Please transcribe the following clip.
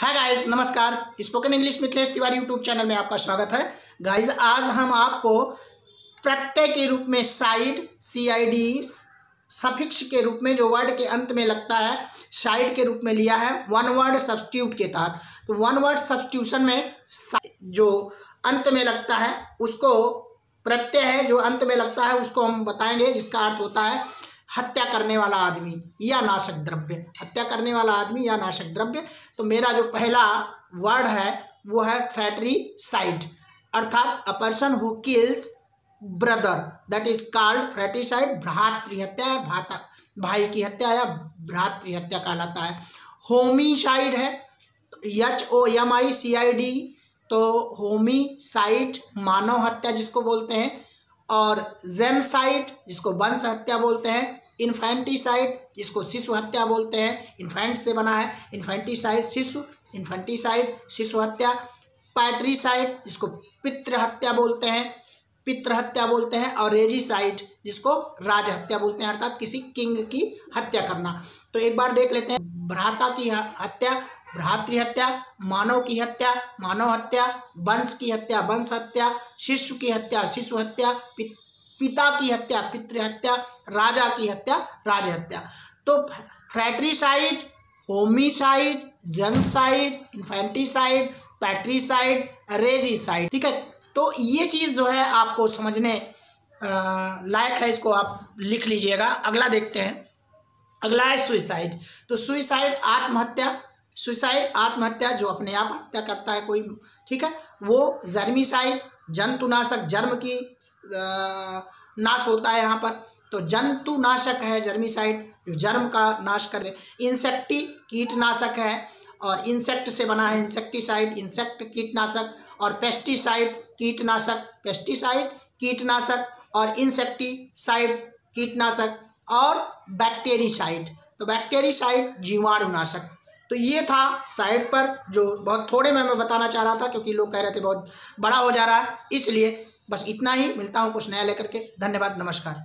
हाय guys नमस्कार। Spoken English Mithilesh Tiwari YouTube channel में आपका स्वागत है। गाइस आज हम आपको प्रत्यय के रूप में cide C I D suffix के रूप में, जो वर्ड के अंत में लगता है, साइड के रूप में लिया है वन वर्ड सब्सटीट्यूट के तहत। तो वन वर्ड सब्सटीट्यूशन में जो अंत में लगता है, उसको प्रत्यय है, जो अंत में लगता है, उसको हम बताएँगे, जिसका अर्थ होता है हत्या करने वाला आदमी या नाशक द्रव्य। हत्या करने वाला आदमी या नाशक द्रव्य। तो मेरा जो पहला वर्ड है, वो है फ्रैटरी साइड अर्थात a person who kills brother that is called fratricide भ्रातृ हत्या या भाता भाई की हत्या या भ्रातृ हत्या कहलाता है। होमीसाइड है H O M I C I D तो होमीसाइड मानव हत्या जिसको बोलते हैं और जेनसाइड जिसको वंश हत्या बोलते हैं इन्फेंटिसाइड जिसको शिशु हत्या बोलते हैं, इन्फेंट से बना है इन्फेंटिसाइड शिशु इन्फेंटिसाइड शिशु हत्या पैट्रीसाइड जिसको पितृ हत्या बोलते हैं, पितृ हत्या बोलते हैं, और रेजिसाइड जिसको राज हत्या बोलते हैं, अर्थात किसी किंग की हत्या करना। तो एक बार देख लेते हैं, भ्राता की हत्या भ्रातृ हत्या, मानव की हत्या, मानव हत्या, वंश की हत्या, वंश हत्या, शिशु की हत्या, शिशु हत्या, पिता की हत्या, पितृ हत्या, राजा की हत्या, राज हत्या। तो फ्रैट्रीसाइड, होमीसाइड, जनसाइड, इन्फेंटिसाइड, पैट्रीसाइड रेजीसाइड ठीक है? तो ये चीज़ जो है आपको समझने लायक है, इसको आप लिख लीजिएगा। अगला देखते हैं। अगला है सुइसाइड तो सुइसाइड आत्महत्या सुसाइड आत्महत्या जो अपने आप हत्या करता है कोई ठीक है? वो जर्मीसाइड जंतुनाशक जर्म की आ, नाश होता है यहाँ पर। तो जंतुनाशक है जर्मिसाइड जो जर्म का नाश करे इंसेक्टी कीटनाशक है और इंसेक्ट से बना है इंसेक्टिसाइड इंसेक्ट कीटनाशक और पेस्टिसाइड कीटनाशक पेस्टिसाइड कीटनाशक और इंसेक्टिसाइड कीटनाशक और बैक्टेरिसाइड। तो बैक्टेरिसाइड जीवाणुनाशक। तो ये था साइड पर, जो बहुत थोड़े में मैं बताना चाह रहा था, क्योंकि लोग कह रहे थे बहुत बड़ा हो जा रहा है। इसलिए बस इतना ही, मिलता हूँ कुछ नया लेकर के। धन्यवाद, नमस्कार।